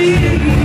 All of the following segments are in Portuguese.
be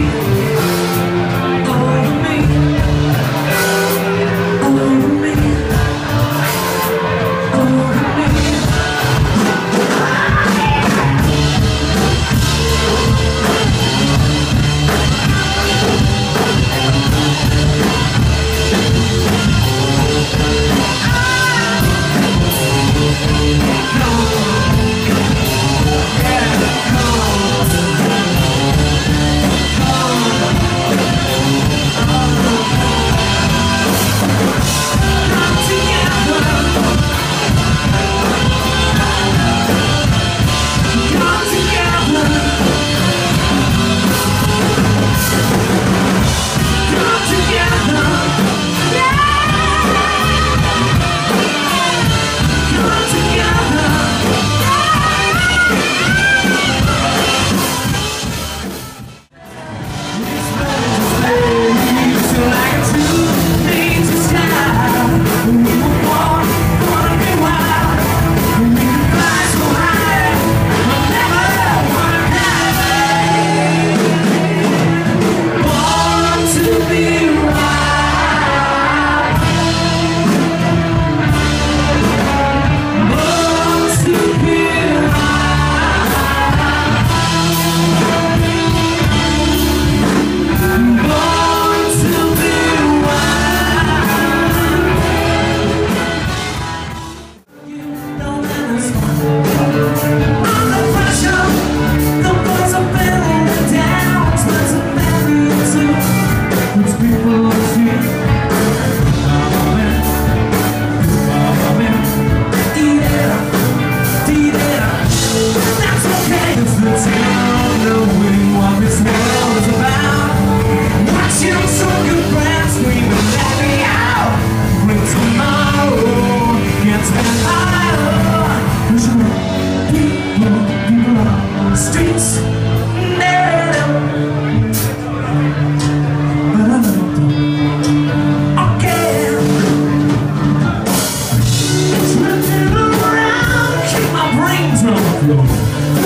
Senhor.